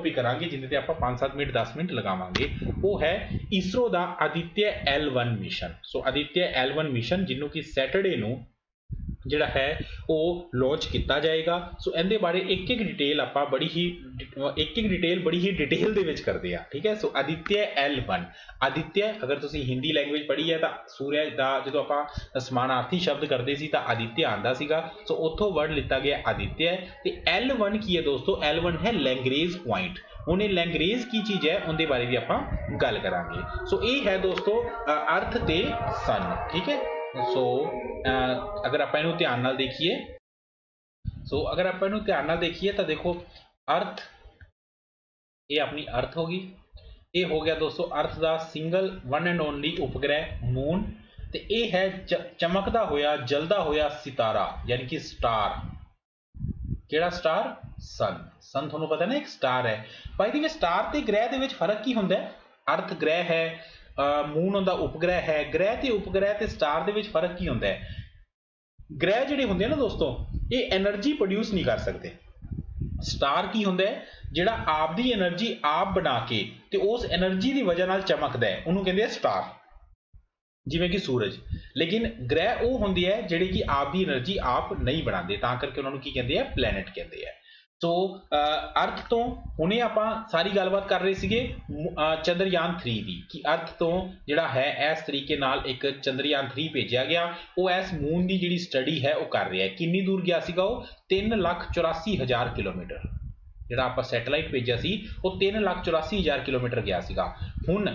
ਵੀ ਕਰਾਂਗੇ ਜਿੰਦੇ ਤੇ ਆਪਾਂ 5-7 ਮਿੰਟ 10 ਮਿੰਟ ਲਗਾਵਾਂਗੇ, ਉਹ ਹੈ ਇਸਰੋ ਦਾ Aditya L1 mission so Aditya L1 mission ਜਿਹਨੂੰ ਕਿ ਸੈਟਰਡੇ ਨੂੰ ਜਿਹੜਾ ਹੈ, ਉਹ ਲਾਂਚ ਕੀਤਾ ਜਾਏਗਾ। ਸੋ ਇਹਦੇ ਬਾਰੇ ਇੱਕ ਇੱਕ ਡਿਟੇਲ ਆਪਾਂ ਬੜੀ ਹੀ ਇੱਕ ਇੱਕ ਡਿਟੇਲ ਬੜੀ ਹੀ ਡਿਟੇਲ ਦੇ ਵਿੱਚ ਕਰਦੇ ਆ ਠੀਕ ਹੈ? ਸੋ ਆਦਿਤਿਆ L1 ਆਦਿਤਿਆ ਅਗਰ ਤੁਸੀਂ ਹਿੰਦੀ ਲੈਂਗੁਏਜ ਪੜ੍ਹੀ ਹੈ, ਤਾਂ ਸੂਰਜ ਦਾ ਜਦੋਂ ਆਪਾਂ ਸਮਾਨਾਰਥੀ ਸ਼ਬਦ ਕਰਦੇ ਸੀ, ਤਾਂ ਆਦਿਤਿਆ ਆਂਦਾ ਸੀਗਾ। ਸੋ ਉੱਥੋਂ ਵਰਡ ਲਿੱਤਾ ਗਿਆ ਆਦਿਤਿਆ ਤੇ L1 ਕੀ ਹੈ ਦੋਸਤੋ? L1 ਹੈ ਲੈਂਗਰੇਜ ਪੁਆਇੰਟ ਹੁਣ ਇਹ ਲੈਂਗਰੇਜ ਕੀ ਚੀਜ਼ ਹੈ? ਉਹਦੇ ਬਾਰੇ ਵੀ ਆਪਾਂ ਗੱਲ ਕਰਾਂਗੇ। ਸੋ ਇਹ ਹੈ ਦੋਸਤੋ ਅਰਥ ਤੇ ਸਨ, ਠੀਕ ਹੈ? ਸੋ ਅਗਰ ਆਪਾਂ ਇਹਨੂੰ ਧਿਆਨ ਨਾਲ ਦੇਖੀਏ ਸੋ ਅਗਰ ਆਪਾਂ ਇਹਨੂੰ ਧਿਆਨ ਨਾਲ ਦੇਖੀਏ ਤਾਂ ਦੇਖੋ ਅਰਥ ਇਹ ਆਪਣੀ ਅਰਥ ਹੋ ਗਈ ਇਹ ਹੋ ਗਿਆ ਦੋਸਤੋ ਅਰਥ ਦਾ ਸਿੰਗਲ ਵਨ ਐਂਡ ਓਨਲੀ ਉਪਗ੍ਰਹਿ ਮੂਨ ਤੇ ਇਹ ਹੈ ਚਮਕਦਾ ਹੋਇਆ ਜਲਦਾ ਹੋਇਆ ਸਿਤਾਰਾ ਯਾਨੀ ਕਿ ਸਟਾਰ ਕਿਹੜਾ ਸਟਾਰ ਸਨ ਸਨ ਤੁਹਾਨੂੰ ਪਤਾ ਨਾ ਇੱਕ ਸਟਾਰ ਹੈ ਭਾਈ ਦੀ ਵੇ ਸਟਾਰ ਤੇ ਗ੍ਰਹਿ ਦੇ ਵਿੱਚ ਫ਼ਰਕ ਕੀ ਹੁੰਦਾ ਹੈ ਅਰਥ ਗ੍ਰਹਿ ਹੈ ਮੂਨ ਹੁੰਦਾ ਉਪਗ੍ਰਹਿ ਹੈ। ਗ੍ਰਹਿ ਤੇ ਉਪਗ੍ਰਹਿ ਤੇ ਸਟਾਰ ਦੇ ਵਿੱਚ ਫ਼ਰਕ ਕੀ ਹੁੰਦਾ ਹੈ? ਗ੍ਰਹਿ ਜਿਹੜੇ ਹੁੰਦੇ ਆ ਨਾ ਦੋਸਤੋ, ਇਹ એનર્ਜੀ ਪ੍ਰੋਡਿਊਸ ਨਹੀਂ ਕਰ ਸਕਦੇ। ਸਟਾਰ ਕੀ ਹੁੰਦਾ ਹੈ? ਜਿਹੜਾ ਆਪਦੀ એનર્ਜੀ ਆਪ ਬਣਾ ਕੇ ਤੇ ਉਸ એનર્ਜੀ ਦੀ ਵਜ੍ਹਾ ਨਾਲ ਚਮਕਦਾ ਹੈ। ਉਹਨੂੰ ਕਹਿੰਦੇ ਆ ਸਟਾਰ। ਜਿਵੇਂ ਕਿ ਸੂਰਜ। ਲੇਕਿਨ ਗ੍ਰਹਿ ਉਹ ਹੁੰਦੀ ਹੈ ਜਿਹੜੇ ਕਿ ਆਪ ਦੀ એનર્ਜੀ ਆਪ ਨਹੀਂ ਬਣਾਉਂਦੇ। ਤਾਂ ਕਰਕੇ ਉਹਨਾਂ ਨੂੰ ਕੀ ਕਹਿੰਦੇ ਆ? ਪਲੈਨਟ ਕਹਿੰਦੇ ਆ। ਸੋ ਅਰਥ ਤੋਂ ਹੁਣੇ ਆਪਾਂ ਸਾਰੀ ਗੱਲਬਾਤ ਕਰ ਰਹੇ ਸੀਗੇ ਚੰਦਰਯਾਨ 3 ਦੀ, ਕਿ ਅਰਥ ਤੋਂ ਜਿਹੜਾ ਹੈ, ਇਸ ਤਰੀਕੇ ਨਾਲ ਇੱਕ ਚੰਦਰਯਾਨ 3 ਭੇਜਿਆ ਗਿਆ। ਉਹ ਇਸ ਮੂਨ ਦੀ ਜਿਹੜੀ ਸਟੱਡੀ ਹੈ, ਉਹ ਕਰ ਰਿਹਾ ਹੈ। ਕਿੰਨੀ ਦੂਰ ਗਿਆ ਸੀਗਾ ਉਹ? 384000 ਕਿਲੋਮੀਟਰ। ਜਿਹੜਾ ਆਪਾਂ ਸੈਟੇਲਾਈਟ ਭੇਜਿਆ ਸੀ, ਉਹ 384000 ਕਿਲੋਮੀਟਰ ਗਿਆ ਸੀਗਾ। ਹੁਣ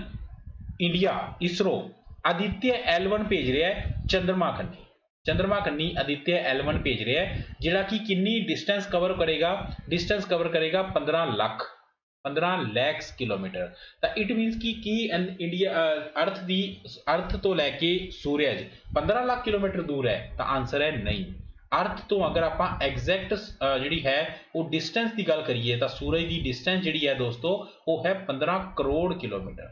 ਇੰਡੀਆ ਇਸਰੋ ਆਦਿਤਿਆ L1 ਭੇਜ ਰਿਹਾ ਹੈ ਚੰਦਰਮਾ ਕੰਨੀ ਚੰਦਰਮਾ ਕੰਨੀ ਆਦਿਤਿਆ L1 ਭੇਜ ਰਿਹਾ ਹੈ, ਜਿਹੜਾ ਕਿ ਕਿੰਨੀ ਡਿਸਟੈਂਸ ਕਵਰ ਕਰੇਗਾ ਡਿਸਟੈਂਸ ਕਵਰ ਕਰੇਗਾ 15 ਲੱਖ 15 ਲੱਖ ਕਿਲੋਮੀਟਰ। ਤਾਂ ਇਟ ਮੀਨਸ ਕਿ ਕੀ ਇੰਡੀਆ ਅਰਥ ਦੀ, ਅਰਥ ਤੋਂ ਲੈ ਕੇ ਸੂਰਜ 15 ਲੱਖ ਕਿਲੋਮੀਟਰ ਦੂਰ ਹੈ, ਤਾਂ ਆਨਸਰ ਹੈ ਨਹੀਂ। ਅਰਥ ਤੋਂ ਅਗਰ ਆਪਾਂ ਐਗਜ਼ੈਕਟ ਜਿਹੜੀ ਹੈ, ਉਹ ਡਿਸਟੈਂਸ ਦੀ ਗੱਲ ਕਰੀਏ, ਤਾਂ ਸੂਰਜ ਦੀ ਡਿਸਟੈਂਸ ਜਿਹੜੀ ਹੈ ਦੋਸਤੋ, ਉਹ ਹੈ 15 ਕਰੋੜ ਕਿਲੋਮੀਟਰ।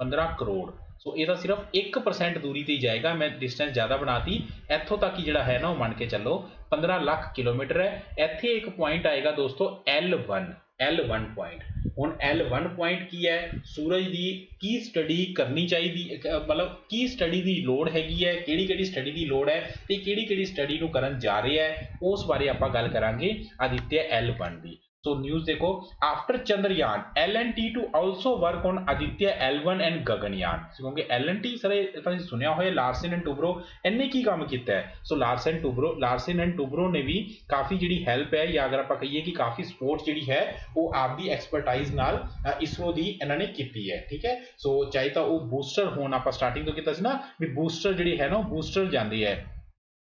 15 ਕਰੋੜ। ਸੋ ਇਹ ਤਾਂ ਸਿਰਫ 1% ਦੂਰੀ ਤੇ ਹੀ ਜਾਏਗਾ। ਮੈਂ ਡਿਸਟੈਂਸ ਜ਼ਿਆਦਾ ਬਣਾਤੀ। ਇੱਥੋਂ ਤੱਕ ਹੀ ਜਿਹੜਾ ਹੈ ਨਾ, ਉਹ ਮੰਨ ਕੇ ਚੱਲੋ 15 ਲੱਖ ਕਿਲੋਮੀਟਰ ਹੈ। ਇੱਥੇ ਇੱਕ ਪੁਆਇੰਟ ਆਏਗਾ ਦੋਸਤੋ L1 L1 ਪੁਆਇੰਟ ਹੁਣ L1 ਪੁਆਇੰਟ ਕੀ ਹੈ? ਸੂਰਜ ਦੀ ਕੀ ਸਟੱਡੀ ਕਰਨੀ ਚਾਹੀਦੀ ਮਤਲਬ ਕੀ ਸਟੱਡੀ ਦੀ ਲੋੜ ਹੈਗੀ ਹੈ? ਕਿਹੜੀ ਕਿਹੜੀ ਸਟੱਡੀ ਦੀ ਲੋੜ ਹੈ? ਤੇ ਕਿਹੜੀ ਕਿਹੜੀ ਸਟੱਡੀ ਨੂੰ ਕਰਨ ਜਾ ਰਿਹਾ ਹੈ? ਉਸ ਬਾਰੇ ਆਪਾਂ ਗੱਲ ਕਰਾਂਗੇ। ਆਦਿਤਿਆ L1 ਦੀ। So news देखो, after Chandrayaan LNT to also work on Aditya L1 and Gaganyaan ਕਿਉਂਕਿ LNT ਸਾਰੇ ਤੁਸੀਂ ਸੁਣਿਆ ਹੋਇਆ ਲਾਰਸਨ ਐਂਡ ਟੂਬਰੋ ਇਹਨੇ ਕੀ ਕੰਮ ਕੀਤਾ ਹੈ so Larsen Toubro Larsen and Toubro ਨੇ ਵੀ ਕਾਫੀ ਜਿਹੜੀ ਹੈਲਪ ਹੈ ਜਾਂ ਅਗਰ ਆਪਾਂ ਕਹੀਏ ਕਿ ਕਾਫੀ ਸਪੋਰਟ ਜਿਹੜੀ ਹੈ ਉਹ ਆਪਦੀ ਐਕਸਪਰਟਾਈਜ਼ ਨਾਲ ਇਸਰੋ ਦੀ ਇਹਨਾਂ ਨੇ ਕੀਤੀ ਹੈ ਠੀਕ ਹੈ ਸੋ ਚਾਹੇ ਤਾਂ ਉਹ ਬੂਸਟਰ ਹੋਣ ਆਪਾਂ ਸਟਾਰਟਿੰਗ ਤੋਂ ਕੀਤਾ ਸੀ ਨਾ ਵੀ ਬੂਸਟਰ ਜਿਹੜੀ ਹੈ ਨਾ ਉਹ ਬੂਸਟਰ ਜਾਂਦੀ ਹੈ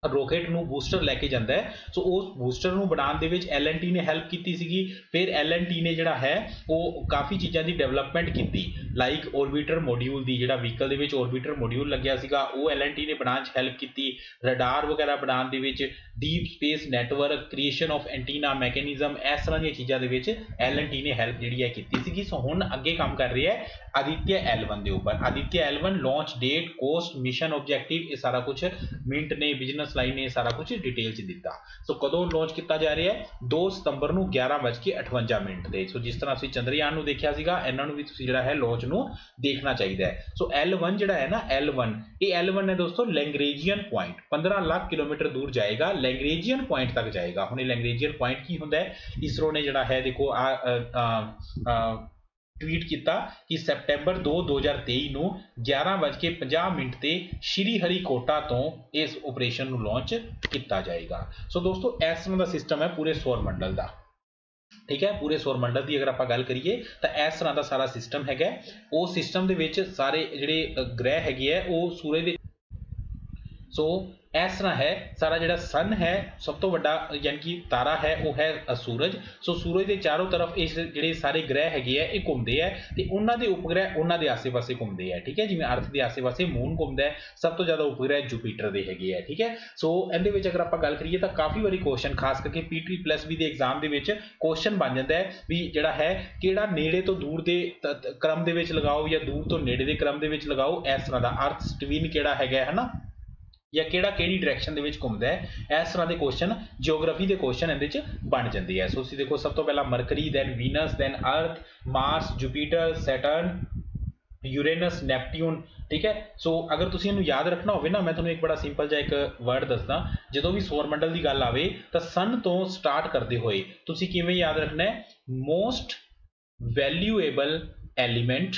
ਰੋਕੇਟ ਨੂੰ ਬੂਸਟਰ ਲੈ ਕੇ ਜਾਂਦਾ ਹੈ। ਸੋ ਉਸ ਬੂਸਟਰ ਨੂੰ ਬਣਾਉਣ ਦੇ ਵਿੱਚ ਐਲਐਨਟੀ ਨੇ ਹੈਲਪ ਕੀਤੀ ਸੀਗੀ। ਫਿਰ ਐਲਐਨਟੀ ਨੇ ਜਿਹੜਾ ਹੈ, ਉਹ ਕਾਫੀ ਚੀਜ਼ਾਂ ਦੀ ਡਿਵੈਲਪਮੈਂਟ ਕੀਤੀ। ਲਾਈਕ ਔਰਬਿਟਰ ਮੋਡਿਊਲ ਦੀ ਜਿਹੜਾ ਵਹੀਕਲ ਦੇ ਵਿੱਚ ਔਰਬਿਟਰ ਮੋਡਿਊਲ ਲੱਗਿਆ ਸੀਗਾ, ਉਹ ਐਲਐਨਟੀ ਨੇ ਬਣਾਉਣ 'ਚ ਹੈਲਪ ਕੀਤੀ। ਰਡਾਰ ਵਗੈਰਾ ਬਣਾਉਣ ਦੇ ਵਿੱਚ deep space network creation of antenna mechanism ਇਸ ਤਰ੍ਹਾਂ ਦੀਆਂ ਚੀਜ਼ਾਂ ਦੇ ਵਿੱਚ ਐਲਐਨਟੀ ਨੇ ਹੈਲਪ ਜਿਹੜੀ ਹੈ ਕੀਤੀ ਸੀਗੀ। ਸੋ ਹੁਣ ਅੱਗੇ ਕੰਮ ਕਰ ਰਹੀ ਹੈ ਆਦਿਤਿਆ L1 ਦੇ ਉੱਪਰ। Aditya L1 launch date cost mission objective ਇਹ ਸਾਰਾ ਕੁਝ ਮਿੰਟ ਨੇ ਬਿਜ਼ਨਸ ਲਾਈਨ ਨੇ ਸਾਰਾ ਕੁਝ ਡਿਟੇਲ ਚ ਦਿੱਤਾ। ਸੋ ਕਦੋਂ ਲਾਂਚ ਕੀਤਾ ਜਾ ਰਿਹਾ ਹੈ? 2 ਸਤੰਬਰ ਨੂੰ 11:58 ਮਿੰਟ ਤੇ ਸੋ ਜਿਸ ਤਰ੍ਹਾਂ ਅਸੀਂ ਚੰਦਰਯਾਨ ਨੂੰ ਦੇਖਿਆ ਸੀਗਾ, ਇਹਨਾਂ ਨੂੰ ਵੀ ਤੁਸੀਂ ਜਿਹੜਾ ਹੈ ਲਾਂਚ ਨੂੰ ਦੇਖਣਾ ਚਾਹੀਦਾ ਹੈ। ਸੋ L1 ਜਿਹੜਾ ਹੈ ਨਾ L1 ਇਹ L1 ਹੈ ਦੋਸਤੋ ਲੈਂਗਰੇਜੀਅਨ ਪੁਆਇੰਟ 15 ਲੱਖ ਕਿਲੋਮੀਟਰ ਦੂਰ ਜਾਏਗਾ ਲੈਂਗਰੇਜੀਅਨ ਪੁਆਇੰਟ ਤੱਕ ਜਾਏਗਾ। ਹੁਣ ਇਹ ਲੈਂਗਰੇਜੀਅਨ ਪੁਆਇੰਟ ਕੀ ਹੁੰਦਾ ਹੈ? ਇਸਰੋ ਨੇ ਜਿਹੜਾ ਹੈ, ਦੇਖੋ, ਆ ਟਵੀਟ ਕੀਤਾ ਕਿ ਸੈਪਟੈਂਬਰ 2 2023 ਨੂੰ 11:50 ਮਿੰਟ ਤੇ ਸ਼੍ਰੀ ਹਰੀਕੋਟਾ ਤੋਂ ਇਸ ਆਪਰੇਸ਼ਨ ਨੂੰ ਲਾਂਚ ਕੀਤਾ ਜਾਏਗਾ। ਸੋ ਦੋਸਤੋ, ਇਸ ਤਰ੍ਹਾਂ ਦਾ ਸਿਸਟਮ ਹੈ ਪੂਰੇ ਸੌਰ ਮੰਡਲ ਦਾ। ਠੀਕ ਹੈ? ਪੂਰੇ ਸੌਰ ਮੰਡਲ ਦੀ ਅਗਰ ਆਪਾਂ ਗੱਲ ਕਰੀਏ, ਤਾਂ ਇਸ ਤਰ੍ਹਾਂ ਦਾ ਸਾਰਾ ਸਿਸਟਮ ਹੈਗਾ ਉਹ ਸਿਸਟਮ ਦੇ ਵਿੱਚ ਸਾਰੇ ਜਿਹੜੇ ਗ੍ਰਹਿ ਹੈਗੇ ਆ ਉਹ ਸੂਰਜ ਦੇ ਸੋ ਇਸ ਤਰ੍ਹਾਂ ਹੈ, ਸਾਰਾ ਜਿਹੜਾ ਸਨ ਹੈ, ਸਭ ਤੋਂ ਵੱਡਾ ਯਾਨੀ ਕਿ ਤਾਰਾ ਹੈ, ਉਹ ਹੈ ਸੂਰਜ। ਸੋ ਸੂਰਜ ਦੇ ਚਾਰੋਂ ਤਰਫ ਇਸ ਜਿਹੜੇ ਸਾਰੇ ਗ੍ਰਹਿ ਹੈਗੇ ਆ, ਇਹ ਘੁੰਮਦੇ ਆ ਤੇ ਉਹਨਾਂ ਦੇ ਉਪਗ੍ਰਹਿ ਉਹਨਾਂ ਦੇ ਆਸ-ਪਾਸੇ ਘੁੰਮਦੇ ਆ, ਠੀਕ ਹੈ? ਜਿਵੇਂ ਅਰਥ ਦੇ ਆਸ-ਪਾਸੇ ਮੂਨ ਘੁੰਮਦਾ ਹੈ, ਸਭ ਤੋਂ ਜ਼ਿਆਦਾ ਉਪਗ੍ਰਹਿ ਜੁਪੀਟਰ ਦੇ ਹੈਗੇ ਆ, ਠੀਕ ਹੈ? ਸੋ ਇਹਦੇ ਵਿੱਚ ਅਗਰ ਆਪਾਂ ਗੱਲ ਕਰੀਏ ਤਾਂ ਕਾਫੀ ਵਾਰੀ ਕੁਐਸਚਨ ਖਾਸ ਕਰਕੇ ਪੀਟੀ ਪਲੱਸ ਵੀ ਦੇ ਐਗਜ਼ਾਮ ਦੇ ਵਿੱਚ ਕੁਐਸਚਨ ਬਣ ਜਾਂਦਾ ਹੈ ਵੀ ਜਿਹੜਾ ਹੈ, ਕਿਹੜਾ ਨੇੜੇ ਤੋਂ ਦੂਰ ਦੇ ਕ੍ਰਮ ਦੇ ਵਿੱਚ ਲਗਾਓ ਜਾਂ ਦੂਰ ਤੋਂ ਨੇੜੇ ਦੇ ਕ੍ਰਮ ਦੇ ਵਿੱਚ ਲਗਾਓ, ਇਸ ਤਰ੍ਹਾਂ ਦਾ ਅਰਥ ਸਟਵੀਨ ਕਿਹੜਾ ਹੈਗਾ ਹੈ ਹਨਾ? ਜਾਂ ਕਿਹੜਾ ਕਿਹੜੀ ਡਾਇਰੈਕਸ਼ਨ ਦੇ ਵਿੱਚ ਘੁੰਮਦਾ ਹੈ, ਇਸ ਤਰ੍ਹਾਂ ਦੇ ਕੁਐਸਚਨ ਜੀਓਗ੍ਰਾਫੀ ਦੇ ਕੁਐਸਚਨ ਇਹਦੇ ਵਿੱਚ ਬਣ ਜਾਂਦੇ ਆ। ਸੋ ਤੁਸੀਂ ਦੇਖੋ, ਸਭ ਤੋਂ ਪਹਿਲਾਂ Mercury then Venus then Earth Mars Jupiter Saturn Uranus Neptune ਠੀਕ ਹੈ? ਸੋ ਅਗਰ ਤੁਸੀਂ ਇਹਨੂੰ ਯਾਦ ਰੱਖਣਾ ਹੋਵੇ ਨਾ, ਮੈਂ ਤੁਹਾਨੂੰ ਇੱਕ ਬੜਾ ਸਿੰਪਲ ਜਿਹਾ ਇੱਕ ਵਰਡ ਦੱਸਦਾ। ਜਦੋਂ ਵੀ ਸੌਰ ਮੰਡਲ ਦੀ ਗੱਲ ਆਵੇ, ਤਾਂ ਸਨ ਤੋਂ ਸਟਾਰਟ ਕਰਦੇ ਹੋਏ ਤੁਸੀਂ ਕਿਵੇਂ ਯਾਦ ਰੱਖਣਾ ਹੈ? Most valuable element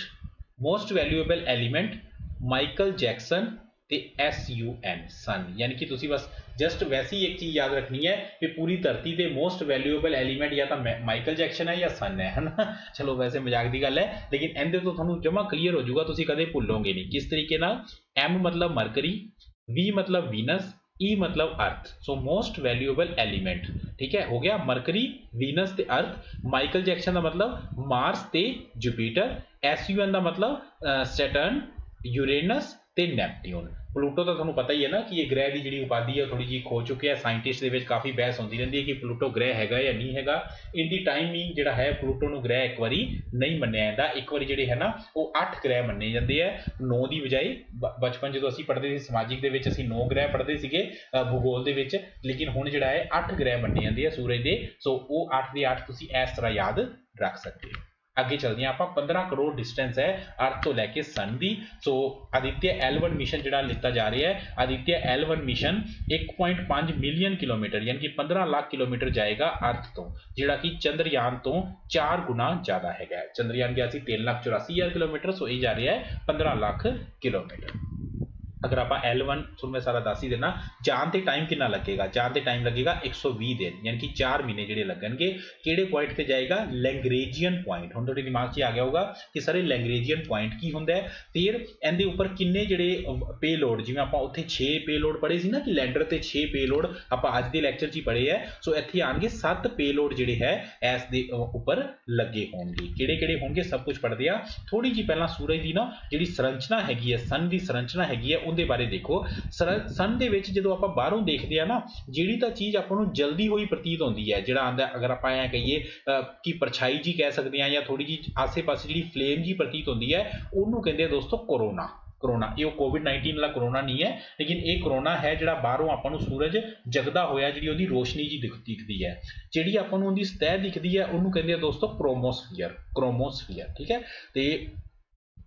most valuable element Michael Jackson ਤੇ ਐਸ ਯੂ ਐਨ ਸਨ ਯਾਨੀ ਕਿ ਤੁਸੀਂ ਬਸ ਜਸਟ ਵੈਸੀ ਇੱਕ ਚੀਜ਼ ਯਾਦ ਰੱਖਣੀ ਹੈ ਕਿ ਪੂਰੀ ਧਰਤੀ ਤੇ ਮੋਸਟ ਵੈਲਿਊਏਬਲ ਐਲੀਮੈਂਟ ਜਾਂ ਤਾਂ ਮਾਈਕਲ ਜੈਕਸਨ ਹੈ ਜਾਂ ਸਨ ਹੈ, ਹਨਾ? ਚਲੋ ਵੈਸੇ ਮਜ਼ਾਕ ਦੀ ਗੱਲ ਹੈ, ਲੇਕਿਨ ਇਹਦੇ ਤੋਂ ਤੁਹਾਨੂੰ ਜਮਾ ਕਲੀਅਰ ਹੋ ਜਾਊਗਾ, ਤੁਸੀਂ ਕਦੇ ਭੁੱਲੋਗੇ ਨਹੀਂ। ਕਿਸ ਤਰੀਕੇ ਨਾਲ? ਐਮ ਮਤਲਬ ਮਰਕਰੀ ਵੀ ਮਤਲਬ ਵੀਨਸ E ਮਤਲਬ ਅਰਥ ਸੋ ਮੋਸਟ ਵੈਲਿਊਏਬਲ ਐਲੀਮੈਂਟ ਠੀਕ ਹੈ? ਹੋ ਗਿਆ ਮਰਕਰੀ ਵੀਨਸ ਤੇ ਅਰਥ ਮਾਈਕਲ ਜੈਕਸਨ ਦਾ ਮਤਲਬ ਮਾਰਸ ਤੇ ਜੁਪੀਟਰ ਐਸ ਯੂ ਐਨ ਦਾ ਮਤਲਬ ਸੈਟਰਨ ਯੂਰੇਨਸ ਤੇ ਨੈਪਟਿਊਨ ਪਲੂਟੋ ਤਾਂ ਤੁਹਾਨੂੰ ਪਤਾ ਹੀ ਹੈ ਨਾ ਕਿ ਇਹ ਗ੍ਰਹਿ ਦੀ ਜਿਹੜੀ ਉਪਾਧੀ ਹੈ ਥੋੜੀ ਜੀ ਖੋ ਚੁੱਕੀ ਹੈ। ਸਾਇੰਟਿਸਟ ਦੇ ਵਿੱਚ ਕਾਫੀ ਬਹਿਸ ਹੁੰਦੀ ਰਹਿੰਦੀ ਹੈ ਕਿ ਪਲੂਟੋ ਗ੍ਰਹਿ ਹੈਗਾ ਜਾਂ ਨਹੀਂ ਹੈਗਾ। ਇਨ ਦੀ ਟਾਈਮਿੰਗ ਜਿਹੜਾ ਹੈ, ਪਲੂਟੋ ਨੂੰ ਗ੍ਰਹਿ ਇੱਕ ਵਾਰੀ ਨਹੀਂ ਮੰਨਿਆ ਜਾਂਦਾ। ਇੱਕ ਵਾਰੀ ਜਿਹੜੇ ਹੈ ਨਾ, ਉਹ 8 ਗ੍ਰਹਿ ਮੰਨੇ ਜਾਂਦੇ ਆ। 9 ਦੀ ਬਜਾਏ ਬਚਪਨ ਜਦੋਂ ਅਸੀਂ ਪੜ੍ਹਦੇ ਸੀ, ਸਮਾਜਿਕ ਦੇ ਵਿੱਚ ਅਸੀਂ 9 ਗ੍ਰਹਿ ਪੜ੍ਹਦੇ ਸੀਗੇ ਭੂਗੋਲ ਦੇ ਵਿੱਚ। ਲੇਕਿਨ ਹੁਣ ਜਿਹੜਾ ਹੈ 8 ਗ੍ਰਹਿ ਮੰਨੇ ਜਾਂਦੇ ਆ ਸੂਰਜ ਦੇ। ਸੋ ਉਹ 8 ਦੇ 8 ਤੁਸੀਂ ਇਸ ਤਰ੍ਹਾਂ ਯਾਦ ਰੱਖ ਸਕਦੇ ਹੋ। ਅੱਗੇ ਚੱਲਦੇ ਚਲਦੇ ਆਪਾਂ 15 ਕਰੋੜ ਡਿਸਟੈਂਸ ਹੈ ਅਰਥ ਤੋਂ ਲੈ ਕੇ ਸਨ ਦੀ। ਸੋ ਆਦਿਤਿਆ L1 ਮਿਸ਼ਨ ਜਿਹੜਾ ਲਿੱਤਾ ਜਾ ਰਿਹਾ ਹੈ Aditya L1 mission 1.5 million kilometre ਯਾਨੀ ਕਿ 15 ਲੱਖ ਕਿਲੋਮੀਟਰ ਜਾਏਗਾ ਅਰਥ ਤੋਂ ਜਿਹੜਾ ਕਿ ਚੰਦਰਯਾਨ ਤੋਂ 4 ਗੁਣਾ ਜ਼ਿਆਦਾ ਹੈਗਾ ਚੰਦਰਯਾਨ ਗਿਆ ਸੀ 3,84,000 ਕਿਲੋਮੀਟਰ ਸੋ ਇਹ ਜਾ ਰਿਹਾ ਹੈ 15 ਲੱਖ ਕਿਲੋਮੀਟਰ। ਅਗਰ ਆਪਾਂ L1 ਤੁਹਾਨੂੰ ਮੈਂ ਸਾਰਾ ਦੱਸ ਹੀ ਦੇਣਾ ਜਾਣ ਤੇ ਟਾਈਮ ਕਿੰਨਾ ਲੱਗੇਗਾ? ਜਾਣ ਤੇ ਟਾਈਮ ਲੱਗੇਗਾ 120 ਦਿਨ, ਯਾਨੀ ਕਿ 4 ਮਹੀਨੇ ਜਿਹੜੇ ਲੱਗਣਗੇ, ਕਿਹੜੇ ਪੁਆਇੰਟ ਤੇ ਜਾਏਗਾ? ਲੈਂਗਰੇਜੀਅਨ ਪੁਆਇੰਟ ਹੁਣ ਤੁਹਾਡੇ ਦਿਮਾਗ 'ਚ ਆ ਗਿਆ ਹੋਊਗਾ ਕਿ ਸਰ ਇਹ ਲੈਂਗਰੇਜੀਅਨ ਪੁਆਇੰਟ ਕੀ ਹੁੰਦਾ ਹੈ? ਫਿਰ ਇਹਦੇ ਉੱਪਰ ਕਿੰਨੇ ਜਿਹੜੇ ਪੇ ਪੇਲੋਡ ਜਿਵੇਂ ਆਪਾਂ ਉੱਥੇ 6 ਪੇਲੋਡ ਪੜ੍ਹੇ ਸੀ ਨਾ ਕਿ ਲੈਂਡਰ ਤੇ 6 ਪੇਲੋਡ ਆਪਾਂ ਅੱਜ ਦੇ ਲੈਕਚਰ 'ਚ ਹੀ ਪੜ੍ਹੇ ਹੈ। ਸੋ ਇੱਥੇ ਆਣਗੇ 7 ਪੇਲੋਡ ਜਿਹੜੇ ਹੈ, ਇਸ ਦੇ ਉੱਪਰ ਲੱਗੇ ਹੋਣਗੇ। ਕਿਹੜੇ ਕਿਹੜੇ ਹੋਣਗੇ? ਸਭ ਕੁਝ ਪੜ੍ਹਦੇ ਆ। ਥੋੜੀ ਜੀ ਪਹਿਲਾਂ ਸੂਰਜ ਦੀ ਨਾ ਜਿਹੜੀ ਸੰਰਚਨਾ ਹੈਗੀ ਹੈ ਸਨ ਦੀ ਸੰਰਚਨਾ ਹੈਗੀ ਹੈ ਉਹਦੇ ਬਾਰੇ ਦੇਖੋ। ਸਨ ਦੇ ਵਿੱਚ ਜਦੋਂ ਆਪਾਂ ਬਾਹਰੋਂ ਦੇਖਦੇ ਆ ਨਾ, ਜਿਹੜੀ ਤਾਂ ਚੀਜ਼ ਆਪਾਂ ਨੂੰ ਜਲਦੀ ਹੋਈ ਪ੍ਰਤੀਤ ਹੁੰਦੀ ਹੈ, ਜਿਹੜਾ ਆਂਦਾ, ਅਗਰ ਆਪਾਂ ਐ ਕਹੀਏ ਕਿ ਪਰਛਾਈ ਜੀ ਕਹਿ ਸਕਦੇ ਆ ਜਾਂ ਥੋੜੀ ਜੀ ਆਸੇ-ਪਾਸੇ ਜਿਹੜੀ ਫਲੇਮ ਜੀ ਪ੍ਰਤੀਤ ਹੁੰਦੀ ਹੈ, ਉਹਨੂੰ ਕਹਿੰਦੇ ਆ ਦੋਸਤੋ ਕੋਰੋਨਾ ਕਰੋਨਾ ਇਹ ਉਹ ਕੋਵਿਡ-19 ਵਾਲਾ ਕਰੋਨਾ ਨਹੀਂ ਹੈ, ਲੇਕਿਨ ਇਹ ਕਰੋਨਾ ਹੈ ਜਿਹੜਾ ਬਾਹਰੋਂ ਆਪਾਂ ਨੂੰ ਸੂਰਜ ਜਗਦਾ ਹੋਇਆ ਜਿਹੜੀ ਉਹਦੀ ਰੋਸ਼ਨੀ ਜੀ ਦਿਖਦੀ ਹੈ। ਜਿਹੜੀ ਆਪਾਂ ਨੂੰ ਉਹਦੀ ਸਤਹ ਦਿਖਦੀ ਹੈ, ਉਹਨੂੰ ਕਹਿੰਦੇ ਆ ਦੋਸਤੋ ਕ੍ਰੋਮੋਸਫੀਅਰ ਕ੍ਰੋਮੋਸਫੀਅਰ ਠੀਕ ਹੈ? ਤੇ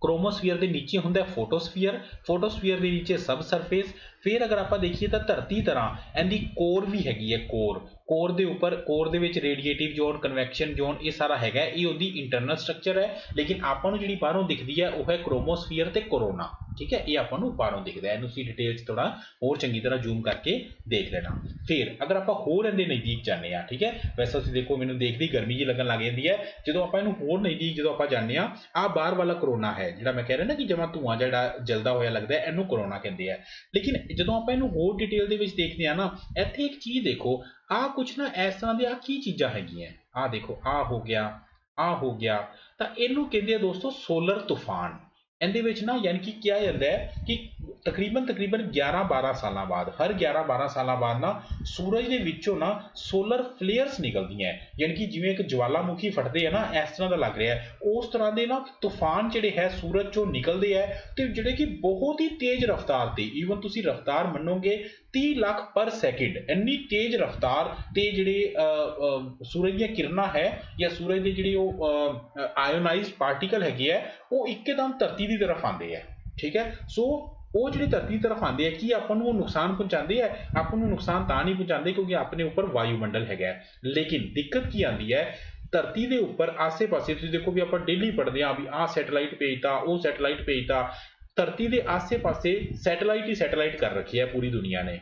ਕ੍ਰੋਮੋਸਫੀਅਰ ਦੇ ਨੀਚੇ ਹੁੰਦਾ ਹੈ ਫੋਟੋਸਫੀਅਰ ਫੋਟੋਸਫੀਅਰ ਦੇ ਨੀਚੇ ਸਬ ਸਰਫੇਸ ਫਿਰ ਅਗਰ ਆਪਾਂ ਦੇਖੀਏ ਤਾਂ ਧਰਤੀ ਤਰ੍ਹਾਂ ਇਹਦੀ ਕੋਰ ਵੀ ਹੈਗੀ ਹੈ ਕੋਰ ਕੋਰ ਦੇ ਉੱਪਰ ਕੋਰ ਦੇ ਵਿੱਚ ਰੇਡੀਏਟਿਵ ਜ਼ੋਨ ਕਨਵੈਕਸ਼ਨ ਜ਼ੋਨ ਇਹ ਸਾਰਾ ਹੈਗਾ ਇਹ ਉਹਦੀ ਇੰਟਰਨਲ ਸਟਰਕਚਰ ਹੈ, ਲੇਕਿਨ ਆਪਾਂ ਨੂੰ ਜਿਹੜੀ ਬਾਹਰੋਂ ਦਿਖਦੀ ਹੈ ਉਹ ਹੈ ਕ੍ਰੋਮੋਸਫੀਅਰ ਤੇ ਕੋਰੋਨਾ ਠੀਕ ਹੈ, ਇਹ ਆਪਾਂ ਨੂੰ ਬਾਹਰੋਂ ਦਿਖਦਾ ਹੈ ਇਹਨੂੰ ਤੁਸੀਂ ਡਿਟੇਲ 'ਚ ਥੋੜਾ ਹੋਰ ਚੰਗੀ ਤਰ੍ਹਾਂ ਜ਼ੂਮ ਕਰਕੇ ਦੇਖ ਲੈਣਾ। ਫਿਰ ਅਗਰ ਆਪਾਂ ਹੋਰ ਇਹਦੇ ਨਜ਼ਦੀਕ ਜਾਂਦੇ ਆ ਠੀਕ ਹੈ, ਵੈਸੇ ਤੁਸੀਂ ਦੇਖੋ, ਮੈਨੂੰ ਦੇਖਦੀ ਗਰਮੀ ਜੀ ਲੱਗਣ ਲੱਗ ਜਾਂਦੀ ਹੈ। ਜਦੋਂ ਆਪਾਂ ਇਹਨੂੰ ਹੋਰ ਨਜ਼ਦੀਕ ਜਦੋਂ ਆਪਾਂ ਜਾਂਦੇ ਆ ਆ ਬਾਹਰ ਵਾਲਾ ਕਰੋਨਾ ਹੈ, ਜਿਹੜਾ ਮੈਂ ਕਹਿ ਰਿਹਾ ਨਾ ਕਿ ਜਮਾ ਧੂਆਂ ਜਿਹੜਾ ਜਲਦਾ ਹੋਇਆ ਲੱਗਦਾ ਹੈ, ਇਹਨੂੰ ਕਰੋਨਾ ਕਹਿੰਦੇ ਆ। ਲੇਕਿਨ ਜਦੋਂ ਆਪਾਂ ਇਹਨੂੰ ਹੋਰ ਡਿਟੇਲ ਦੇ ਵਿੱਚ ਦੇਖਦੇ ਆ ਨਾ, ਇੱਥੇ ਇੱਕ ਚੀਜ਼ ਦੇਖੋ ਆ ਕੁਛ ਨਾ ਇਸ ਤਰ੍ਹਾਂ ਦੇ ਆ ਕੀ ਚੀਜ਼ਾਂ ਹੈਗੀਆਂ। ਆ ਦੇਖੋ ਆ ਹੋ ਗਿਆ ਆ ਹੋ ਗਿਆ। ਤਾਂ ਇਹਨੂੰ ਕਹਿੰਦੇ ਆ ਦੋਸਤੋ ਸੋਲਰ ਤੂਫਾਨ। ਇਹਦੇ ਵਿੱਚ ਨਾ ਯਾਨੀ ਕਿ ਕਿਹਾ ਜਾਂਦਾ ਹੈ ਕਿ ਤਕਰੀਬਨ ਤਕਰੀਬਨ 11-12 ਸਾਲਾਂ ਬਾਅਦ, ਹਰ 11-12 ਸਾਲਾਂ ਬਾਅਦ ਨਾ ਸੂਰਜ ਦੇ ਵਿੱਚੋਂ ਨਾ ਸੋਲਰ ਫਲੇਅਰਸ ਨਿਕਲਦੀਆਂ ਹੈ। ਯਾਨੀ ਕਿ ਜਿਵੇਂ ਇੱਕ ਜਵਾਲਾਮੁਖੀ ਫਟਦੇ ਹੈ ਨਾ, ਇਸ ਤਰ੍ਹਾਂ ਦਾ ਲੱਗ ਰਿਹਾ ਹੈ। ਉਸ ਤਰ੍ਹਾਂ ਦੇ ਨਾ ਤੂਫਾਨ ਜਿਹੜੇ ਹੈ ਸੂਰਜ ਚੋਂ ਨਿਕਲਦੇ ਹੈ ਤੇ ਜਿਹੜੇ ਕਿ ਬਹੁਤ ਹੀ ਤੇਜ਼ ਰਫ਼ਤਾਰ ਤੇ ਈਵਨ ਤੁਸੀਂ ਰਫ਼ਤਾਰ ਮੰਨੋਗੇ 30 ਲੱਖ ਪਰ ਸੈਕਿੰਡ ਇੰਨੀ ਤੇਜ਼ ਰਫ਼ਤਾਰ ਤੇ ਜਿਹੜੇ ਸੂਰਜ ਦੀਆਂ ਕਿਰਨਾਂ ਹੈ ਜਾਂ ਸੂਰਜ ਦੇ ਜਿਹੜੇ ਉਹ ਆਇਓਨਾਈਜ਼ਡ ਪਾਰਟੀਕਲ ਹੈਗੇ ਆ ਉਹ ਇੱਕਦਮ ਧਰਤੀ ਦੀ ਤਰਫ ਆਉਂਦੇ ਆ ਠੀਕ ਹੈ? ਸੋ ਉਹ ਜਿਹੜੀ ਧਰਤੀ ਤਰਫ ਆਉਂਦੇ ਆ, ਕੀ ਆਪਾਂ ਨੂੰ ਉਹ ਨੁਕਸਾਨ ਪਹੁੰਚਾਉਂਦੇ ਆ? ਆਪਾਂ ਨੂੰ ਨੁਕਸਾਨ ਤਾਂ ਨਹੀਂ ਪਹੁੰਚਾਉਂਦੇ ਕਿਉਂਕਿ ਆਪਣੇ ਉੱਪਰ ਵਾਯੂਮੰਡਲ ਹੈਗਾ ਲੇਕਿਨ ਦਿੱਕਤ ਕੀ ਆਉਂਦੀ ਹੈ? ਧਰਤੀ ਦੇ ਉੱਪਰ ਆਸੇ-ਪਾਸੇ ਤੁਸੀਂ ਦੇਖੋ ਵੀ ਆਪਾਂ ਡੇਲੀ ਪੜਦੇ ਆ ਵੀ ਆਹ ਸੈਟੇਲਾਈਟ ਭੇਜਤਾ ਉਹ ਸੈਟੇਲਾਈਟ ਭੇਜਤਾ ਧਰਤੀ ਦੇ ਆਸੇ-ਪਾਸੇ ਸੈਟੇਲਾਈਟ ਹੀ ਸੈਟੇਲਾਈਟ ਕਰ ਰੱਖੀ ਹੈ ਪੂਰੀ ਦੁਨੀਆ ਨੇ।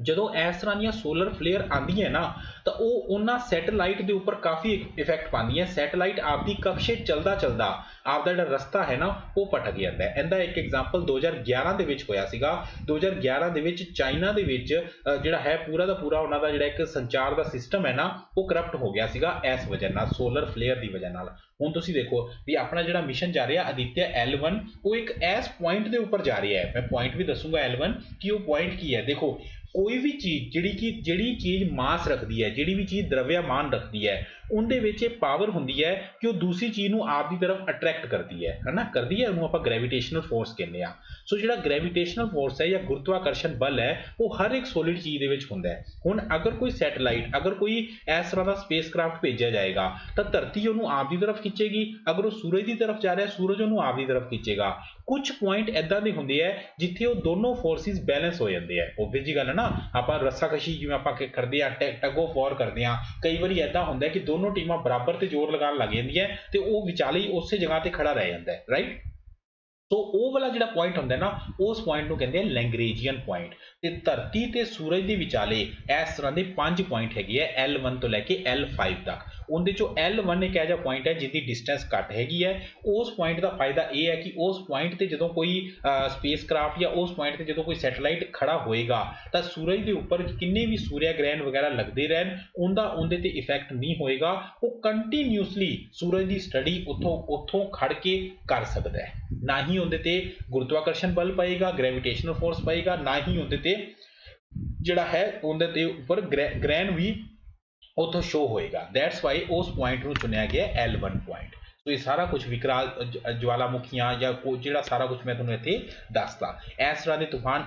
ਜਦੋਂ ਇਸ ਤਰ੍ਹਾਂ ਦੀਆਂ ਸੋਲਰ ਫਲੇਅਰ ਆਂਦੀਆਂ ਨਾ, ਤਾਂ ਉਹ ਉਹਨਾਂ ਸੈਟੇਲਾਈਟ ਦੇ ਉੱਪਰ ਕਾਫੀ ਇਫੈਕਟ ਪਾਉਂਦੀਆਂ। ਸੈਟੇਲਾਈਟ ਆਪਦੀ ਕਕਸ਼ੇ ਚਲਦਾ ਚਲਦਾ, ਆਪਦਾ ਜਿਹੜਾ ਰਸਤਾ ਹੈ ਨਾ, ਉਹ ਭਟਕ ਜਾਂਦਾ ਹੈ। ਇਹਦਾ ਇੱਕ ਐਗਜ਼ਾਮਪਲ 2011 ਦੇ ਵਿੱਚ ਹੋਇਆ ਸੀਗਾ। 2011 ਦੇ ਵਿੱਚ ਚਾਈਨਾ ਦੇ ਵਿੱਚ ਜਿਹੜਾ ਹੈ ਪੂਰਾ ਦਾ ਪੂਰਾ ਉਹਨਾਂ ਦਾ ਜਿਹੜਾ ਇੱਕ ਸੰਚਾਰ ਦਾ ਸਿਸਟਮ ਹੈ ਨਾ, ਉਹ ਕਰਪਟ ਹੋ ਗਿਆ ਸੀਗਾ ਇਸ ਵਜ੍ਹਾ ਨਾਲ ਸੋਲਰ ਫਲੇਅਰ ਦੀ ਵਜ੍ਹਾ ਨਾਲ। ਹੁਣ ਤੁਸੀਂ ਦੇਖੋ ਵੀ ਆਪਣਾ ਜਿਹੜਾ ਮਿਸ਼ਨ ਜਾ ਰਿਹਾ ਅਦਿੱਤਿਆ L1 ਉਹ ਇੱਕ ਐਸ ਪੁਆਇੰਟ ਦੇ ਉੱਪਰ ਜਾ ਰਿਹਾ ਹੈ। ਮੈਂ ਪੁਆਇੰਟ ਵੀ ਦੱਸੂਗਾ L1 ਕਿ ਉਹ ਪੁਆਇੰਟ ਕੀ ਹੈ। ਦੇਖੋ ਕੋਈ ਵੀ ਚੀਜ਼, ਜਿਹੜੀ ਕਿ, ਜਿਹੜੀ ਚੀਜ਼ ਮਾਸ ਰੱਖਦੀ ਹੈ, ਜਿਹੜੀ ਵੀ ਚੀਜ਼ ਦਰਵਿਆਮਾਨ ਰੱਖਦੀ ਹੈ ਉਹਦੇ ਵਿੱਚ ਇਹ ਪਾਵਰ ਹੁੰਦੀ ਹੈ ਕਿ ਉਹ ਦੂਸਰੀ ਚੀਜ਼ ਨੂੰ ਆਪ ਦੀ ਤਰਫ ਅਟਰੈਕਟ ਕਰਦੀ ਹੈ, ਹਨਾ? ਕਰਦੀ ਹੈ, ਉਹਨੂੰ ਆਪਾਂ ਗ੍ਰੈਵਿਟੇਸ਼ਨਲ ਫੋਰਸ ਕਹਿੰਦੇ ਆ ਸੋ ਜਿਹੜਾ ਗ੍ਰੈਵਿਟੇਸ਼ਨਲ ਫੋਰਸ ਹੈ ਜਾਂ ਗੁਰਤਵਾਕਰਸ਼ਣ ਬਲ ਹੈ, ਉਹ ਹਰ ਇੱਕ ਸੋਲਿਡ ਚੀਜ਼ ਦੇ ਵਿੱਚ ਹੁੰਦਾ ਹੈ। ਹੁਣ ਅਗਰ ਕੋਈ ਸੈਟੇਲਾਈਟ ਅਗਰ ਕੋਈ ਇਸ ਤਰ੍ਹਾਂ ਦਾ ਸਪੇਸਕ੍ਰਾਫਟ ਭੇਜਿਆ ਜਾਏਗਾ, ਤਾਂ ਧਰਤੀ ਉਹਨੂੰ ਆਪ ਦੀ ਤਰਫ ਖਿੱਚੇਗੀ। ਅਗਰ ਉਹ ਸੂਰਜ ਦੀ ਤਰਫ ਜਾ ਰਿਹਾ, ਸੂਰਜ ਉਹਨੂੰ ਆਪ ਦੀ ਤਰਫ ਖਿੱਚੇਗਾ। ਕੁਝ ਪੁਆਇੰਟ ਐਦਾਂ ਦੇ ਹੁੰਦੇ ਆ ਜਿੱਥੇ ਉਹ ਦੋਨੋਂ ਫੋਰਸਿਸ ਬੈਲੈਂਸ ਹੋ ਜਾਂਦੇ ਆ ਓਬਵੀਅਸ ਜੀ ਗੱਲ ਹੈ ਨਾ? ਆਪਾਂ ਰੱਸਾਕਸ਼ੀ ਜਿਵੇਂ ਆਪਾਂ ਕਰਦੇ ਆ ਟੈਗ ਆਫ ਵਾਰ ਕਰਦੇ ਆ ਕਈ ਵਾਰੀ ਐਦਾਂ ਹੁੰਦਾ ਕਿ ਦੋ ਦੋਨੋਂ ਟੀਮਾਂ ਬਰਾਬਰ ਤੇ ਜ਼ੋਰ ਲਗਾਉਣ ਲੱਗ ਜਾਂਦੀਆਂ ਤੇ ਉਹ ਵਿਚਾਲੇ ਹੀ ਉਸੇ ਜਗ੍ਹਾ ਤੇ ਖੜਾ ਰਹਿ ਜਾਂਦਾ ਹੈ ਰਾਈਟ ਸੋ ਉਹ ਵਾਲਾ ਜਿਹੜਾ ਪੁਆਇੰਟ ਹੁੰਦਾ ਨਾ, ਉਸ ਪੁਆਇੰਟ ਨੂੰ ਕਹਿੰਦੇ ਆ ਲੈਂਗਰੇਜੀਅਨ ਪੁਆਇੰਟ ਤੇ ਧਰਤੀ ਤੇ ਸੂਰਜ ਦੇ ਵਿਚਾਲੇ ਇਸ ਤਰ੍ਹਾਂ ਦੇ ਪੰਜ ਪੁਆਇੰਟ ਹੈਗੇ ਆ L1 ਤੋਂ ਲੈ ਕੇ L5 ਤੱਕ। ਉਹਦੇ ਚੋਂ L1 ਇੱਕ ਐਜਾ ਪੁਆਇੰਟ ਹੈ ਜਿਹਦੀ ਡਿਸਟੈਂਸ ਘੱਟ ਹੈਗੀ ਹੈ। ਉਸ ਪੁਆਇੰਟ ਦਾ ਫਾਇਦਾ ਇਹ ਹੈ ਕਿ ਉਸ ਪੁਆਇੰਟ ਤੇ ਜਦੋਂ ਕੋਈ ਸਪੇਸਕ੍ਰਾਫਟ ਜਾਂ ਉਸ ਪੁਆਇੰਟ ਤੇ ਜਦੋਂ ਕੋਈ ਸੈਟੇਲਾਈਟ ਖੜਾ ਹੋਏਗਾ, ਤਾਂ ਸੂਰਜ ਦੇ ਉੱਪਰ ਕਿੰਨੇ ਵੀ ਸੂਰਿਆ ਗ੍ਰਹਿਣ ਵਗੈਰਾ ਲੱਗਦੇ ਰਹਿਣ, ਉਹਦਾ ਉਹਦੇ ਤੇ ਇਫੈਕਟ ਨਹੀਂ ਹੋਏਗਾ। ਉਹ ਕੰਟੀਨਿਊਸਲੀ ਸੂਰਜ ਦੀ ਸਟੱਡੀ ਉੱਥੋਂ ਉੱਥੋਂ ਖੜ ਕੇ ਕਰ ਸਕਦਾ ਹੈ। ਨਾ ਹੀ ਉਹਦੇ ਤੇ ਗੁਰਤਵਾਕਰਸ਼ਣ ਬਲ ਪਏਗਾ ਗ੍ਰੈਵਿਟੇਸ਼ਨਲ ਫੋਰਸ ਪਏਗਾ, ਨਾ ਹੀ ਉਹਦੇ ਤੇ ਜਿਹੜਾ ਹੈ ਉਹਦੇ ਤੇ ਉੱਪਰ ਗ੍ਰਹਿਣ ਵੀ ਉਥੋਂ ਸ਼ੋ ਹੋਏਗਾ। ਦੈਟਸ ਵਾਈ ਉਸ ਪੁਆਇੰਟ ਨੂੰ ਚੁਣਿਆ ਗਿਆ L1 ਪੁਆਇੰਟ ਸੋ ਇਹ ਸਾਰਾ ਕੁਝ ਵਿਕਰਾਲ ਜਵਾਲਾਮੁਖੀਆਂ ਜਾਂ ਜਿਹੜਾ ਸਾਰਾ ਕੁਝ ਮੈਂ ਤੁਹਾਨੂੰ ਇੱਥੇ ਦੱਸਦਾ ਇਸ ਤਰ੍ਹਾਂ ਦੇ ਤੂਫਾਨ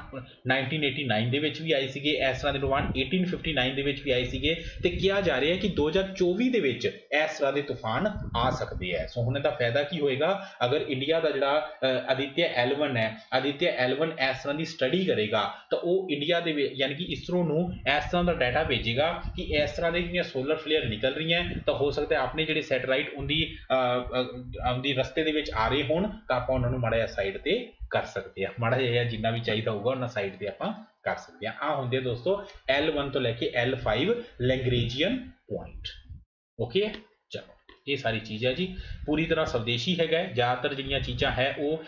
1989 ਦੇ ਵਿੱਚ ਵੀ ਆਏ ਸੀਗੇ, ਇਸ ਤਰ੍ਹਾਂ ਦੇ ਤੂਫਾਨ 1859 ਦੇ ਵਿੱਚ ਵੀ ਆਏ ਸੀਗੇ। ਤੇ ਕਿਹਾ ਜਾ ਰਿਹਾ ਹੈ ਕਿ 2024 ਦੇ ਵਿੱਚ ਇਸ ਤਰ੍ਹਾਂ ਦੇ ਤੂਫਾਨ ਆ ਸਕਦੇ ਆ ਸੋ ਹੁਣ ਇਹਦਾ ਫਾਇਦਾ ਕੀ ਹੋਏਗਾ? ਅਗਰ ਇੰਡੀਆ ਦਾ ਜਿਹੜਾ ਆਦਿਤਿਆ ਐਲਵਨ ਹੈ ਆਦਿਤਿਆ ਐਲਵਨ ਇਸ ਤਰ੍ਹਾਂ ਦੀ ਸਟੱਡੀ ਕਰੇਗਾ, ਤਾਂ ਉਹ ਇੰਡੀਆ ਦੇ ਯਾਨੀ ਕਿ ਇਸਰੋ ਨੂੰ ਇਸ ਤਰ੍ਹਾਂ ਦਾ ਡਾਟਾ ਭੇਜੇਗਾ ਕਿ ਇਸ ਤਰ੍ਹਾਂ ਦੇ ਜਿਹੜੀਆਂ ਸੋਲਰ ਫਲੇਅਰ ਨਿਕਲ ਰਹੀਆਂ, ਤਾਂ ਹੋ ਸਕਦਾ ਆਪਣੇ ਜਿਹੜੇ ਸੈਟੇਲਾਈਟ ਉਹਦੀ ਆਪਦੀ ਰਸਤੇ ਦੇ ਵਿੱਚ ਆ ਰਹੇ ਹੋਣ ਤਾਂ ਆਪਾਂ ਉਹਨਾਂ ਨੂੰ ਮਾੜਾ ਜਿਹਾ ਸਾਈਡ ਤੇ ਕਰ ਸਕਦੇ ਆ ਮਾੜਾ ਜਿਹਾ ਜਿੰਨਾ ਵੀ ਚਾਹੀਦਾ ਹੋਊਗਾ ਉਹਨਾਂ ਸਾਈਡ ਤੇ ਆਪਾਂ ਕਰ ਸਕਦੇ ਆ ਆ ਹੁੰਦੇ ਦੋਸਤੋ L1 ਤੋਂ ਲੈ ਕੇ L5 ਲੈਂਗਰੇਜੀਅਨ ਪੁਆਇੰਟ ਓਕੇ ਇਹ ਸਾਰੀ ਚੀਜ਼ ਹੈ ਜੀ। ਪੂਰੀ ਤਰ੍ਹਾਂ ਸਵਦੇਸ਼ੀ ਹੈਗਾ ਜ਼ਿਆਦਾਤਰ ਜਿਹੜੀਆਂ ਚੀਜ਼ਾਂ ਹੈ ਉਹ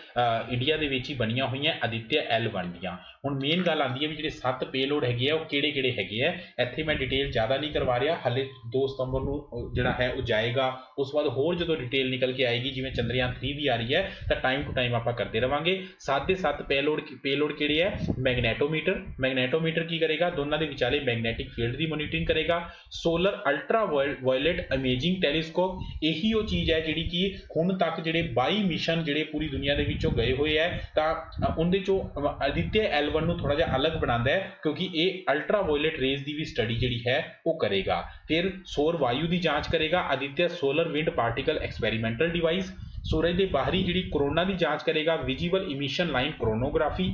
ਇੰਡੀਆ ਦੇ ਵਿੱਚ ਹੀ ਬਣੀਆਂ ਹੋਈਆਂ ਆਦਿਤਿਆ L1 ਦੀਆਂ ਹੁਣ ਮੇਨ ਗੱਲ ਆਂਦੀ ਹੈ ਵੀ ਜਿਹੜੇ 7 ਪੇਲੋਡ ਹੈਗੇ ਆ, ਉਹ ਕਿਹੜੇ ਕਿਹੜੇ ਹੈਗੇ ਆ? ਇੱਥੇ ਮੈਂ ਡਿਟੇਲ ਜ਼ਿਆਦਾ ਨਹੀਂ ਕਰਵਾ ਰਿਹਾ। ਹਲੇ 2 ਸਤੰਬਰ ਨੂੰ ਜਿਹੜਾ ਹੈ ਉਹ ਜਾਏਗਾ। ਉਸ ਤੋਂ ਬਾਅਦ ਹੋਰ ਜਦੋਂ ਡਿਟੇਲ ਨਿਕਲ ਕੇ ਆਏਗੀ, ਜਿਵੇਂ ਚੰਦਰਯਾਨ 3 ਵੀ ਆ ਰਹੀ ਹੈ, ਤਾਂ ਟਾਈਮ ਟੂ ਟਾਈਮ ਆਪਾਂ ਕਰਦੇ ਰਵਾਂਗੇ। 7 ਦੇ 7 ਪੇਲੋਡ ਪੇਲੋਡ ਕਿਹੜੇ ਹੈ ਮੈਗਨੇਟੋਮੀਟਰ ਮੈਗਨੇਟੋਮੀਟਰ ਕੀ ਕਰੇਗਾ? ਦੋਨਾਂ ਦੇ ਵਿਚਾਲੇ ਮੈਗਨੈਟਿਕ ਫੀਲਡ ਦੀ ਮੋਨੀਟਰਿੰਗ ਕਰੇਗਾ। Solar ultraviolet imaging telescope ਇਹੀ ਉਹ ਚੀਜ਼ ਹੈ ਜਿਹੜੀ ਕਿ ਹੁਣ ਤੱਕ ਜਿਹੜੇ 22 ਮਿਸ਼ਨ ਜਿਹੜੇ ਪੂਰੀ ਦੁਨੀਆ ਦੇ ਵਿੱਚੋਂ ਗਏ ਹੋਏ ਹੈ, ਤਾਂ ਉਹਦੇ ਚੋਂ ਅਦਿੱਤਿਆ L1 ਨੂੰ ਥੋੜਾ ਜਿਹਾ ਅਲੱਗ ਬਣਾਉਂਦਾ ਹੈ, ਕਿਉਂਕਿ ਇਹ ਅਲਟਰਾ ਵਾਇਲਟ ਰੇਜ਼ ਦੀ ਵੀ ਸਟੱਡੀ ਜਿਹੜੀ ਹੈ, ਉਹ ਕਰੇਗਾ। ਫਿਰ ਸੌਰ ਵਾਯੂ ਦੀ ਜਾਂਚ ਕਰੇਗਾ Aditya solar wind particle experimental device ਸੂਰਜ ਦੇ ਬਾਹਰੀ ਜਿਹੜੀ ਕਰੋਨਾ ਦੀ ਜਾਂਚ ਕਰੇਗਾ visible emission line coronagraphy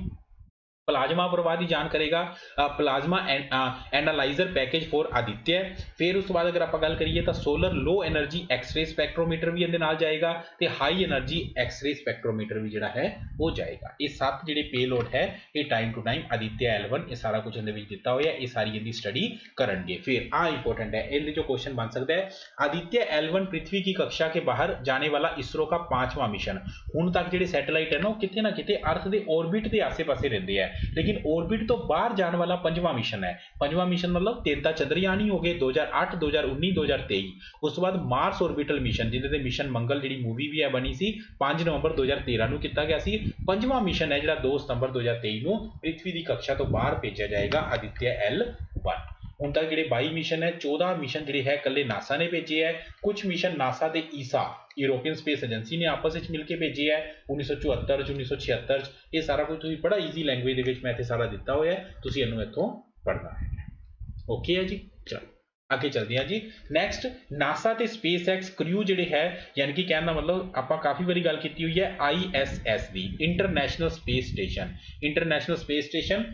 plasma पर वादी जान करेगा प्लाज्मा एन, आ, एनालाइजर पैकेज फॉर आदित्य फिर उस बाद अगर आप गल करिए तो solar low energy X ray spectrometer भी ਇਹਦੇ ਨਾਲ ਜਾਏਗਾ ਤੇ high energy X ray spectrometer ਵੀ ਜਿਹੜਾ ਹੈ ਉਹ ਜਾਏਗਾ ਇਹ ਸੱਤ ਜਿਹੜੇ ਪੇਲੋਡ ਹੈ ਇਹ time to time Aditya L1 ਇਹ ਸਾਰਾ ਕੁਝ ਇਹਦੇ ਵਿੱਚ ਦਿੱਤਾ ਹੋਇਆ ਇਹ ਸਾਰੀ ਇਹਦੀ ਸਟੱਡੀ ਕਰਨਗੇ ਫਿਰ ਆ ਇੰਪੋਰਟੈਂਟ ਹੈ ਇਹਦੇ ਜੋ क्वेश्चन बन सकता है आदित्य L1 पृथ्वी की कक्षा के बाहर जाने वाला इसरो का पांचवा मिशन ਹੁਣ ਤੱਕ ਜਿਹੜੇ ਸੈਟੇਲਾਈਟ ਹੈ ਨਾ ਉਹ ਕਿਤੇ ਨਾ ਕਿਤੇ ਅਰਥ ਦੇ ਔਰਬਿਟ ਦੇ ਆਸ-ਪਾਸੇ ਰਹਿੰਦੇ ਆ ਲੇਕਿਨ ਔਰਬਿਟ ਤੋਂ ਬਾਹਰ ਜਾਣ ਵਾਲਾ ਪੰਜਵਾਂ ਮਿਸ਼ਨ ਹੈ ਪੰਜਵਾਂ ਮਿਸ਼ਨ ਮਤਲਬ ਤਿੰਨ ਤਾਂ ਚੰਦਰਯਾਨ ਹੀ ਹੋ ਗਏ 2008 2019 2023 ਉਸ ਤੋਂ ਬਾਅਦ ਮਾਰਸ ਔਰਬਿਟਲ ਮਿਸ਼ਨ ਜਿਹਦੇ ਤੇ ਮਿਸ਼ਨ ਮੰਗਲ ਜਿਹੜੀ ਮੂਵੀ ਵੀ ਹੈ ਬਣੀ ਸੀ 5 ਨਵੰਬਰ 2013 ਨੂੰ ਕੀਤਾ ਗਿਆ ਸੀ ਪੰਜਵਾਂ ਮਿਸ਼ਨ ਹੈ ਜਿਹੜਾ 2 ਸਤੰਬਰ 2023 ਨੂੰ ਪ੍ਰਿਥਵੀ ਦੀ ਕਕਸ਼ਾ ਤੋਂ ਬਾਹਰ ਭੇਜਿਆ ਜਾਏਗਾ ਆਦਿਤਿਆ L1 ਹੁਣ ਤੱਕ ਜਿਹੜੇ 22 ਮਿਸ਼ਨ ਹੈ 14 ਮਿਸ਼ਨ ਜਿਹੜੇ ਹੈ ਕੱਲੇ ਨਾਸਾ ਨੇ ਭੇਜੇ ਹੈ। ਕੁਝ ਮਿਸ਼ਨ ਨਾਸਾ ਦੇ ਈਸਾ ਯੂਰੋਪੀਅਨ ਸਪੇਸ ਏਜੰਸੀ ਨੇ ਆਪਸ ਵਿੱਚ ਮਿਲ ਕੇ ਭੇਜੇ ਹੈ। 1974 ਚ 1976 ਚ, ਇਹ ਸਾਰਾ ਕੁਝ ਤੁਸੀਂ ਬੜਾ ਈਜ਼ੀ ਲੈਂਗੁਏਜ ਦੇ ਵਿੱਚ ਮੈਂ ਇੱਥੇ ਸਾਰਾ ਦਿੱਤਾ ਹੋਇਆ ਹੈ। ਤੁਸੀਂ ਇਹਨੂੰ ਇੱਥੋਂ ਪੜ੍ਹਨਾ ਹੈ। ਓਕੇ ਹੈ ਜੀ? ਚਲੋ। ਅੱਗੇ ਚੱਲਦੇ ਹਾਂ ਜੀ। ਨੈਕਸਟ ਨਾਸਾ ਤੇ ਸਪੇਸਐਕਸ ਕ੍ਰਿਊ ਜਿਹੜੇ ਹੈ, ਯਾਨੀ ਕਿ ਕਹਿਣ ਦਾ ਮਤਲਬ ਆਪਾਂ ਕਾਫੀ ਵਾਰੀ ਗੱਲ ਕੀਤੀ ਹੋਈ ਹੈ ISS ਦੀ international space station international space station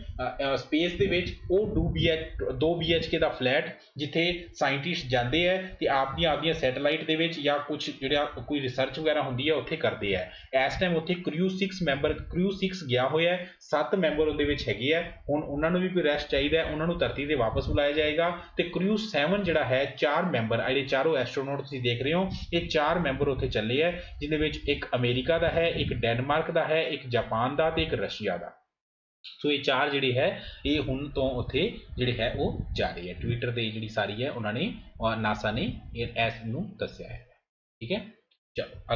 space ਦੇ ਵਿੱਚ ਉਹ 2 BH 2 BHK ਦਾ ਫਲੈਟ ਜਿੱਥੇ ਸਾਇੰਟਿਸਟ ਜਾਂਦੇ ਹੈ ਤੇ ਆਪਦੀਆਂ ਆਪਦੀਆਂ ਸੈਟੇਲਾਈਟ ਦੇ ਵਿੱਚ ਜਾਂ ਕੁਝ ਜਿਹੜਾ ਕੋਈ ਰਿਸਰਚ ਵਗੈਰਾ ਹੁੰਦੀ ਹੈ, ਉੱਥੇ ਕਰਦੇ ਹੈ। ਇਸ ਟਾਈਮ ਉੱਥੇ ਕ੍ਰਿਊ 6 ਮੈਂਬਰ ਕ੍ਰਿਊ 6 ਗਿਆ ਹੋਇਆ ਹੈ 7 ਮੈਂਬਰ ਉਹਦੇ ਵਿੱਚ ਹੈਗੇ ਆ ਹੁਣ ਉਹਨਾਂ ਨੂੰ ਵੀ ਕੋਈ ਰੈਸਟ ਚਾਹੀਦਾ ਹੈ, ਉਹਨਾਂ ਨੂੰ ਧਰਤੀ ਤੇ ਵਾਪਸ ਬੁਲਾਇਆ ਜਾਏਗਾ ਤੇ ਕ੍ਰਿਊ 7 ਜਿਹੜਾ ਹੈ, ਚਾਰ ਮੈਂਬਰ ਆ, ਜਿਹੜੇ ਚਾਰੋਂ ਐਸਟ੍ਰੋਨੌਟ ਤੁਸੀਂ ਦੇਖ ਰਹੇ ਹੋ, ਇਹ ਚਾਰ ਮੈਂਬਰ ਉੱਥੇ ਚੱਲੇ ਆ ਜਿਨ੍ਹਾਂ ਵਿੱਚ ਇੱਕ ਅਮਰੀਕਾ ਦਾ ਹੈ, ਇੱਕ ਡੈਨਮਾਰਕ ਦਾ ਹੈ, ਇੱਕ ਜਾਪਾਨ ਦਾ ਤੇ ਇੱਕ ਰਸ਼ੀਆ ਦਾ। ਸੋ ਇਹ ਚਾਰ ਜਿਹੜੇ ਹੈ, ਇਹ ਹੁਣ ਤੋਂ ਉੱਥੇ ਜਿਹੜੇ ਹੈ, ਉਹ ਜਾ ਰਹੇ ਹੈ ਟਵਿੱਟਰ ਤੇ ਜਿਹੜੀ ਸਾਰੀ ਹੈ, ਉਹਨਾਂ ਨੇ ਨਾਸਾ ਨੇ ਇਸ ਨੂੰ ਦੱਸਿਆ ਹੈ। ਠੀਕ ਹੈ? ਚਲੋ